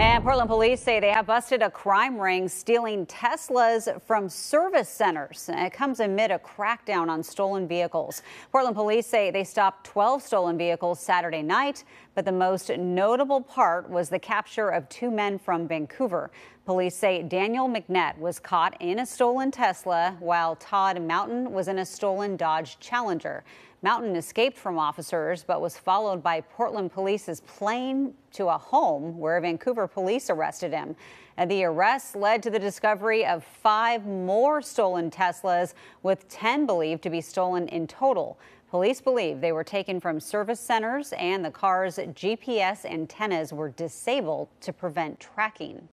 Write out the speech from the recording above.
And Portland police say they have busted a crime ring stealing Teslas from service centers. It comes amid a crackdown on stolen vehicles. Portland police say they stopped 12 stolen vehicles Saturday night, but the most notable part was the capture of two men from Vancouver. Police say Daniel McNett was caught in a stolen Tesla while Todd Mountain was in a stolen Dodge Challenger. Mountain escaped from officers but was followed by Portland police's plane to a home where Vancouver police arrested him. And the arrest led to the discovery of five more stolen Teslas, with 10 believed to be stolen in total. Police believe they were taken from service centers and the car's GPS antennas were disabled to prevent tracking.